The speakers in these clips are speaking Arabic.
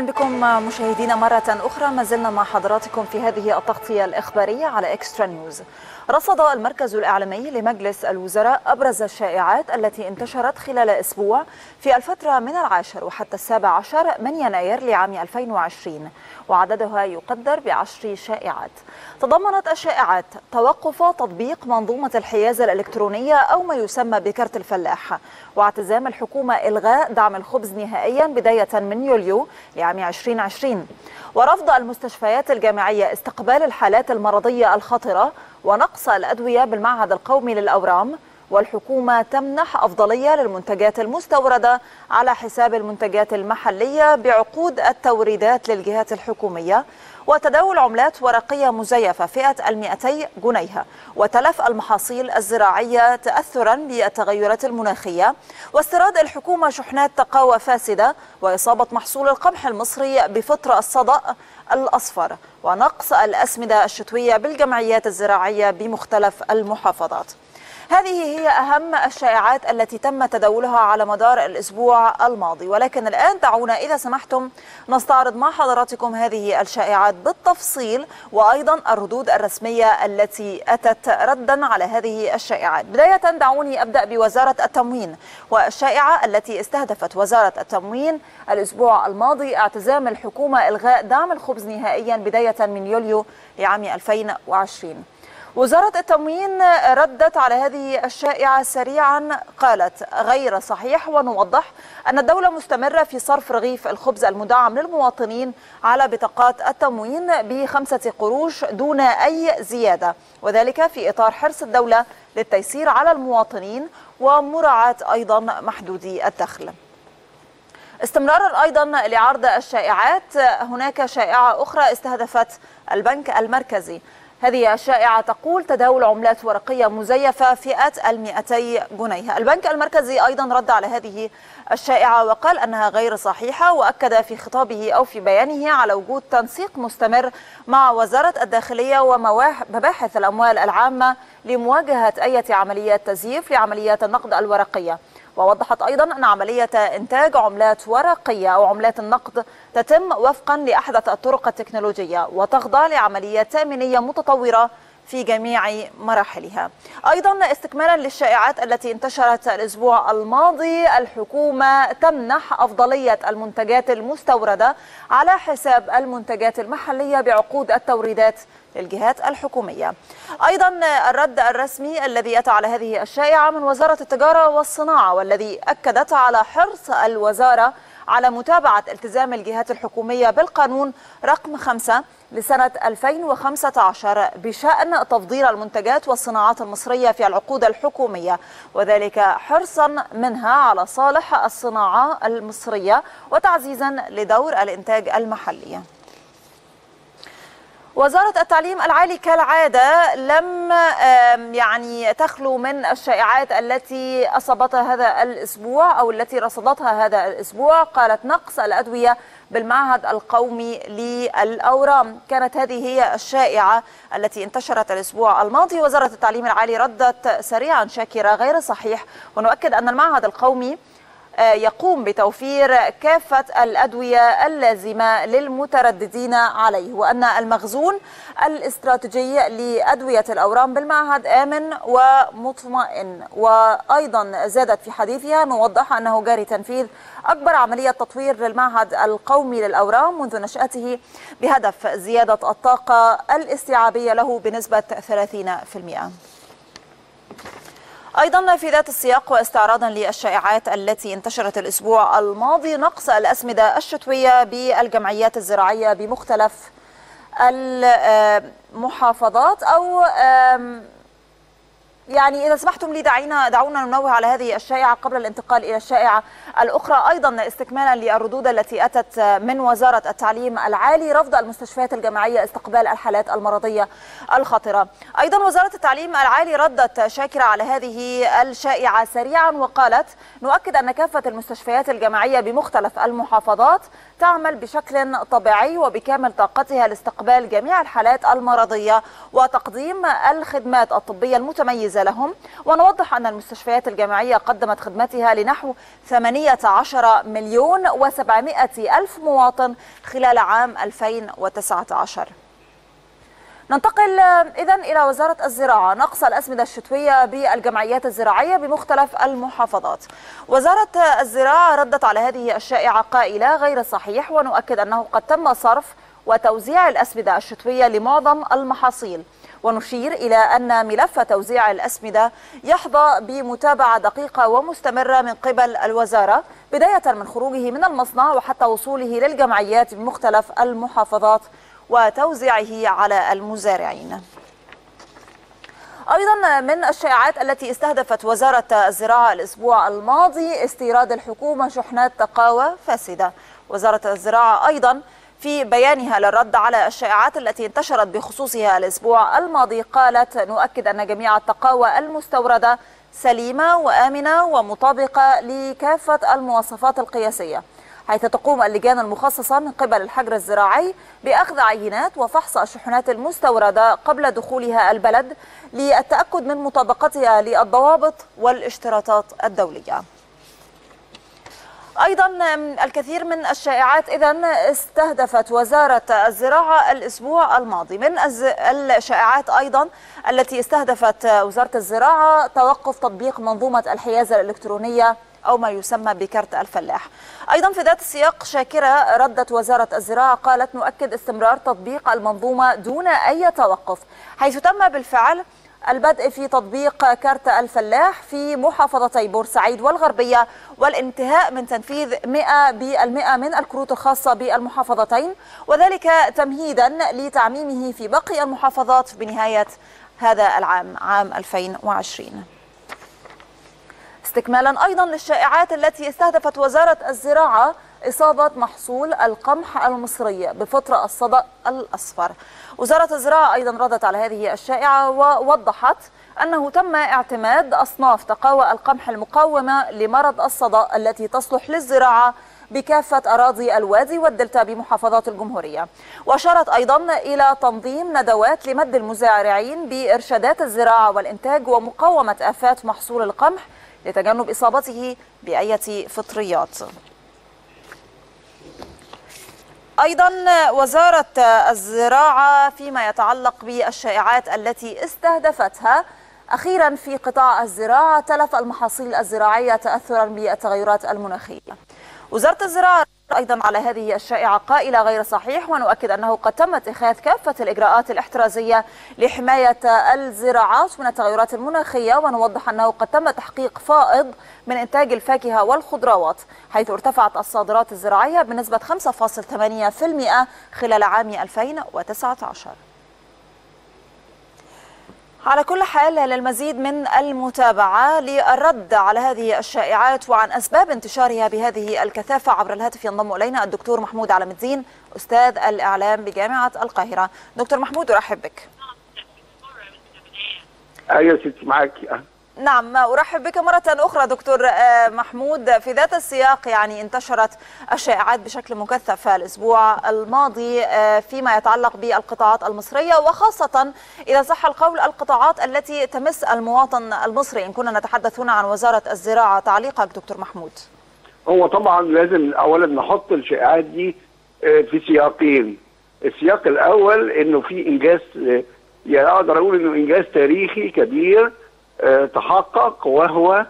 أهلا بكم مشاهدينا مرة أخرى ما زلنا مع حضراتكم في هذه التغطية الإخبارية على اكسترا نيوز. رصد المركز الإعلامي لمجلس الوزراء أبرز الشائعات التي انتشرت خلال أسبوع في الفترة من العاشر وحتى السابع عشر من يناير لعام 2020 وعددها يقدر بعشر شائعات. تضمنت الشائعات توقف تطبيق منظومة الحيازه الإلكترونية أو ما يسمى بكرت الفلاح واعتزام الحكومة إلغاء دعم الخبز نهائيا بداية من يوليو لعام 2020 ورفض المستشفيات الجامعية استقبال الحالات المرضية الخطرة ونقص الأدوية بالمعهد القومي للأورام. والحكومة تمنح أفضلية للمنتجات المستوردة على حساب المنتجات المحلية بعقود التوريدات للجهات الحكومية. وتداول عملات ورقية مزيفة فئة المئتي جنيه وتلف المحاصيل الزراعية تأثرا بالتغيرات المناخية. واستيراد الحكومة شحنات تقاوى فاسدة. وإصابة محصول القمح المصري بفطر الصدأ الأصفر. ونقص الأسمدة الشتوية بالجمعيات الزراعية بمختلف المحافظات. هذه هي أهم الشائعات التي تم تداولها على مدار الأسبوع الماضي. ولكن الآن دعونا إذا سمحتم نستعرض مع حضراتكم هذه الشائعات بالتفصيل وأيضا الردود الرسمية التي أتت ردا على هذه الشائعات. بداية دعوني أبدأ بوزارة التموين. والشائعة التي استهدفت وزارة التموين الأسبوع الماضي اعتزام الحكومة إلغاء دعم الخبز نهائيا بداية من يوليو لعام 2020 وزارة التموين ردت على هذه الشائعة سريعا قالت غير صحيح ونوضح أن الدولة مستمرة في صرف رغيف الخبز المدعم للمواطنين على بطاقات التموين بخمسة قروش دون أي زيادة وذلك في إطار حرص الدولة للتيسير على المواطنين ومراعاة أيضا محدودي الدخل. استمرارا أيضا لعرض الشائعات هناك شائعة أخرى استهدفت البنك المركزي. هذه الشائعة تقول تداول عملات ورقية مزيفة فئة المئتي جنيه. البنك المركزي أيضا رد على هذه الشائعة وقال أنها غير صحيحة وأكد في خطابه أو في بيانه على وجود تنسيق مستمر مع وزارة الداخلية ومباحث الأموال العامة لمواجهة أي عمليات تزييف لعمليات النقد الورقية. ووضحت أيضا أن عملية إنتاج عملات ورقية أو عملات النقد تتم وفقا لأحدث الطرق التكنولوجية وتخضع لعمليات تأمينية متطورة في جميع مراحلها. أيضا استكمالا للشائعات التي انتشرت الأسبوع الماضي الحكومة تمنح أفضلية المنتجات المستوردة على حساب المنتجات المحلية بعقود التوريدات للجهات الحكومية. أيضا الرد الرسمي الذي أتى على هذه الشائعة من وزارة التجارة والصناعة والذي أكدت على حرص الوزارة على متابعة التزام الجهات الحكومية بالقانون رقم 5 لسنة 2015 بشأن تفضيل المنتجات والصناعات المصرية في العقود الحكومية وذلك حرصا منها على صالح الصناعة المصرية وتعزيزا لدور الإنتاج المحلي. وزارة التعليم العالي كالعادة لم يعني تخلو من الشائعات التي أصابتها هذا الأسبوع أو التي رصدتها هذا الأسبوع قالت نقص الأدوية بالمعهد القومي للأورام. كانت هذه هي الشائعة التي انتشرت الأسبوع الماضي. وزارة التعليم العالي ردت سريعا شاكرة غير صحيح. ونؤكد أن المعهد القومي يقوم بتوفير كافة الأدوية اللازمة للمترددين عليه وأن المخزون الاستراتيجي لأدوية الأورام بالمعهد آمن ومطمئن وأيضا زادت في حديثها نوضح أنه جاري تنفيذ أكبر عملية تطوير للمعهد القومي للأورام منذ نشأته بهدف زيادة الطاقة الاستيعابية له بنسبة 30%. أيضا في ذات السياق واستعراضا للشائعات التي انتشرت الأسبوع الماضي نقص الأسمدة الشتوية بالجمعيات الزراعية بمختلف المحافظات أو يعني إذا سمحتم لي دعينا دعونا ننوه على هذه الشائعة قبل الانتقال إلى الشائعة الأخرى. أيضا استكمالا للردود التي أتت من وزارة التعليم العالي رفض المستشفيات الجامعية استقبال الحالات المرضية الخطرة. أيضا وزارة التعليم العالي ردت شاكرة على هذه الشائعة سريعا وقالت نؤكد أن كافة المستشفيات الجامعية بمختلف المحافظات تعمل بشكل طبيعي وبكامل طاقتها لاستقبال جميع الحالات المرضية وتقديم الخدمات الطبية المتميزة لهم. ونوضح أن المستشفيات الجامعية قدمت خدمتها لنحو 18 مليون و700 ألف مواطن خلال عام 2019 ننتقل إذا إلى وزارة الزراعة. نقص الأسمدة الشتوية بالجمعيات الزراعية بمختلف المحافظات. وزارة الزراعة ردت على هذه الشائعة قائلة غير صحيح ونؤكد أنه قد تم صرف وتوزيع الأسمدة الشتوية لمعظم المحاصيل. ونشير إلى أن ملف توزيع الأسمدة يحظى بمتابعة دقيقة ومستمرة من قبل الوزارة بداية من خروجه من المصنع وحتى وصوله للجمعيات بمختلف المحافظات. وتوزيعه على المزارعين. أيضا من الشائعات التي استهدفت وزارة الزراعة الأسبوع الماضي استيراد الحكومة شحنات تقاوى فاسدة. وزارة الزراعة أيضا في بيانها للرد على الشائعات التي انتشرت بخصوصها الأسبوع الماضي قالت نؤكد أن جميع التقاوى المستوردة سليمة وآمنة ومطابقة لكافة المواصفات القياسية حيث تقوم اللجان المخصصة من قبل الحجر الزراعي بأخذ عينات وفحص الشحنات المستوردة قبل دخولها البلد للتأكد من مطابقتها للضوابط والاشتراطات الدولية. أيضا الكثير من الشائعات إذا استهدفت وزارة الزراعة الأسبوع الماضي. من الشائعات أيضا التي استهدفت وزارة الزراعة توقف تطبيق منظومة الحيازة الإلكترونية أو ما يسمى بكرت الفلاح. أيضا في ذات السياق شاكرة ردت وزارة الزراعة قالت نؤكد استمرار تطبيق المنظومة دون أي توقف حيث تم بالفعل البدء في تطبيق كارت الفلاح في محافظتي بورسعيد والغربية والانتهاء من تنفيذ 100% من الكروت الخاصة بالمحافظتين وذلك تمهيدا لتعميمه في باقي المحافظات بنهاية هذا العام عام 2020 استكمالا أيضا للشائعات التي استهدفت وزارة الزراعة إصابة محصول القمح المصري بفطر الصدأ الأصفر. وزارة الزراعة أيضا ردت على هذه الشائعة ووضحت أنه تم اعتماد أصناف تقاوى القمح المقاومة لمرض الصدأ التي تصلح للزراعة بكافة أراضي الوادي والدلتا بمحافظات الجمهورية. وأشارت أيضا إلى تنظيم ندوات لمد المزارعين بإرشادات الزراعة والإنتاج ومقاومة آفات محصول القمح لتجنب إصابته بأية فطريات. أيضا وزارة الزراعة فيما يتعلق بالشائعات التي استهدفتها. أخيرا في قطاع الزراعة تلف المحاصيل الزراعية تأثرا بالتغيرات المناخية. وزارة الزراعة أيضا على هذه الشائعة قائلة غير صحيح ونؤكد أنه قد تم اتخاذ كافة الإجراءات الإحترازية لحماية الزراعات من التغيرات المناخية ونوضح أنه قد تم تحقيق فائض من إنتاج الفاكهة والخضروات حيث ارتفعت الصادرات الزراعية بنسبة 5.8% خلال عام 2019 على كل حال للمزيد من المتابعة للرد على هذه الشائعات وعن أسباب انتشارها بهذه الكثافة عبر الهاتف ينضم إلينا الدكتور محمود علم الدين أستاذ الإعلام بجامعة القاهرة. دكتور محمود أرحب بك. أيوة ستي معك نعم أرحب بك مرة أخرى دكتور محمود. في ذات السياق يعني انتشرت الشائعات بشكل مكثف الأسبوع الماضي فيما يتعلق بالقطاعات المصرية وخاصة إذا صح القول القطاعات التي تمس المواطن المصري. إن كنا نتحدث هنا عن وزارة الزراعة تعليقك دكتور محمود. هو طبعا لازم أولا نحط الشائعات دي في سياقين. السياق الأول إنه في إنجاز يعني أقدر أقول إنه إنجاز تاريخي كبير تحقق وهو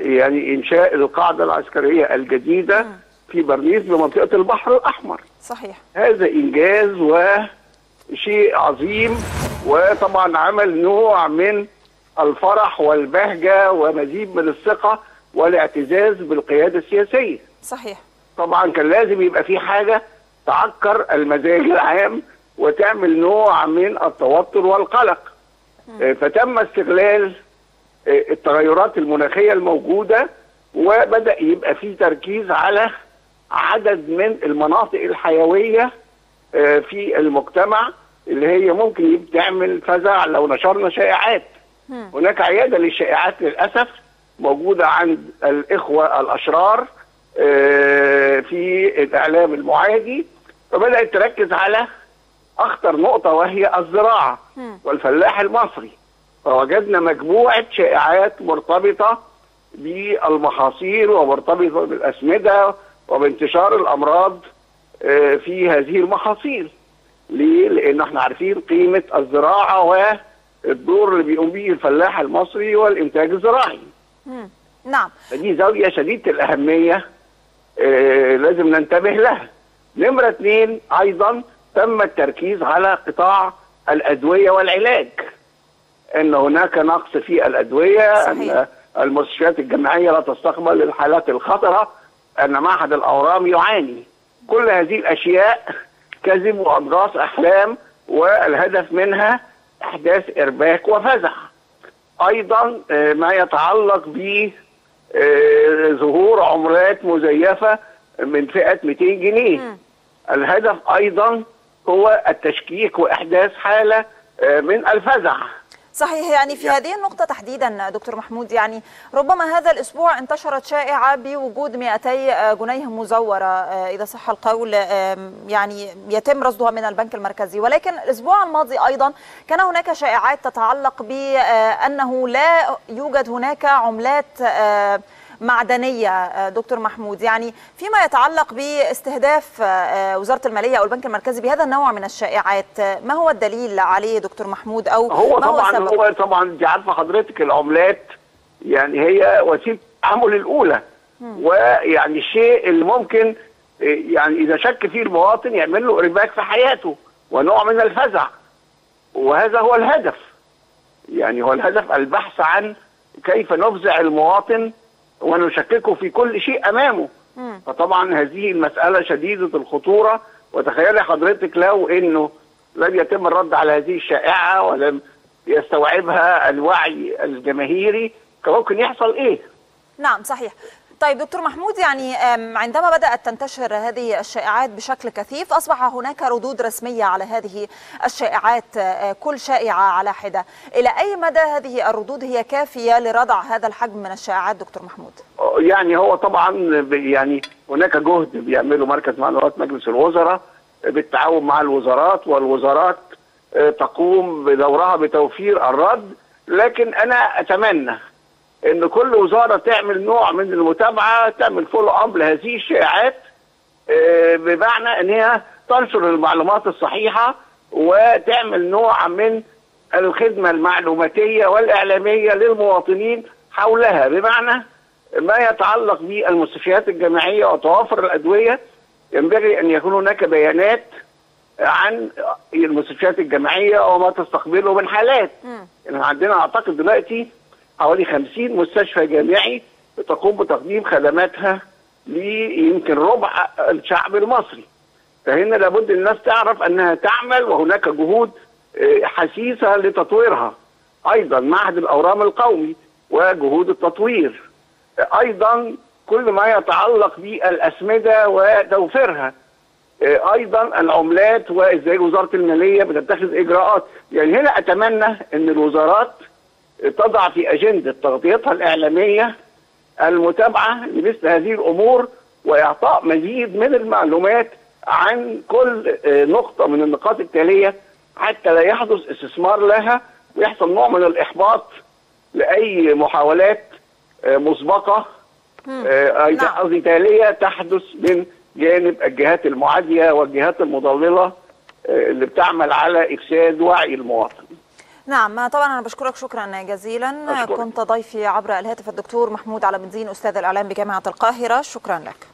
يعني إنشاء القاعدة العسكرية الجديدة في برليز بمنطقه البحر الأحمر. صحيح. هذا إنجاز وشيء عظيم وطبعا عمل نوع من الفرح والبهجة ومزيد من الثقة والاعتزاز بالقيادة السياسية. صحيح. طبعا كان لازم يبقى في حاجة تعكر المزاج العام وتعمل نوع من التوتر والقلق. فتم استغلال التغيرات المناخية الموجودة وبدأ يبقى في تركيز على عدد من المناطق الحيوية في المجتمع اللي هي ممكن تعمل فزع لو نشرنا شائعات. هناك عيادة للشائعات للأسف موجودة عند الإخوة الأشرار في الإعلام المعادي فبدات تركز على أخطر نقطة وهي الزراعة والفلاح المصري فوجدنا مجموعة شائعات مرتبطة بالمحاصيل ومرتبطة بالأسمدة وبانتشار الأمراض في هذه المحاصيل ليه؟ لأن إحنا عارفين قيمة الزراعة والدور اللي بيقوم به الفلاح المصري والإنتاج الزراعي. مم. نعم. فدي زاوية شديدة الأهمية آه لازم ننتبه لها. نمرة اثنين أيضا تم التركيز على قطاع الأدوية والعلاج. إن هناك نقص في الأدوية، صحيح. أن المستشفيات الجامعية لا تستقبل الحالات الخطرة، أن معهد الأورام يعاني. كل هذه الأشياء كذب واضغاث أحلام والهدف منها أحداث إرباك وفزع. أيضا ما يتعلق ب ظهور عملات مزيفة من فئة 200 جنيه. الهدف أيضا هو التشكيك وإحداث حالة من الفزع. صحيح يعني في هذه النقطة تحديدا دكتور محمود يعني ربما هذا الأسبوع انتشرت شائعة بوجود 200 جنيه مزورة إذا صح القول يعني يتم رصدها من البنك المركزي ولكن الأسبوع الماضي أيضا كان هناك شائعات تتعلق بأنه لا يوجد هناك عملات معدنية دكتور محمود. يعني فيما يتعلق باستهداف وزارة المالية أو البنك المركزي بهذا النوع من الشائعات ما هو الدليل عليه دكتور محمود؟ أو هو ما طبعا هو, هو طبعا انت عارفة حضرتك العملات يعني هي وسيلة التعامل الأولى. ويعني الشيء اللي ممكن يعني إذا شك فيه المواطن يعمل له إرباك في حياته ونوع من الفزع. وهذا هو الهدف. يعني هو الهدف البحث عن كيف نفزع المواطن ونشككه في كل شيء أمامه مم. فطبعا هذه المسألة شديدة الخطورة وتخيلي حضرتك لو إنه لم يتم الرد على هذه الشائعة ولم يستوعبها الوعي الجماهيري كان ممكن يحصل إيه؟ نعم صحيح طيب دكتور محمود يعني عندما بدأت تنتشر هذه الشائعات بشكل كثيف أصبح هناك ردود رسمية على هذه الشائعات كل شائعة على حدة إلى أي مدى هذه الردود هي كافية لردع هذا الحجم من الشائعات دكتور محمود؟ يعني هو طبعا يعني هناك جهد بيعمله مركز معلومات مجلس الوزراء بالتعاون مع الوزارات والوزارات تقوم بدورها بتوفير الرد لكن أنا أتمنى إن كل وزارة تعمل نوع من المتابعة تعمل follow up لهذه الشائعات بمعنى إن هي تنشر المعلومات الصحيحة وتعمل نوع من الخدمة المعلوماتية والإعلامية للمواطنين حولها بمعنى ما يتعلق بالمستشفيات الجامعية وتوافر الأدوية ينبغي أن يكون هناك بيانات عن المستشفيات الجامعية وما تستقبله من حالات. يعني عندنا أعتقد دلوقتي حوالي 50 مستشفى جامعي تقوم بتقديم خدماتها ليمكن ربع الشعب المصري. فهنا لابد الناس تعرف أنها تعمل وهناك جهود حثيثه لتطويرها. أيضا معهد الأورام القومي وجهود التطوير. أيضا كل ما يتعلق بالأسمدة وتوفيرها. أيضا العملات وإزاي وزارة المالية بتتخذ إجراءات. يعني هنا أتمنى إن الوزارات تضع في أجندة تغطيتها الإعلامية المتابعة لمثل هذه الأمور وإعطاء مزيد من المعلومات عن كل نقطة من النقاط التالية حتى لا يحدث استثمار لها ويحصل نوع من الإحباط لأي محاولات مسبقة قصدي تالية تحدث من جانب الجهات المعادية والجهات المضللة اللي بتعمل على إفساد وعي المواطن. نعم طبعا أنا بشكرك شكرا جزيلا. أشكرك. كنت ضيفي عبر الهاتف الدكتور محمود على بنزين أستاذ الإعلام بجامعة القاهرة. شكرا لك.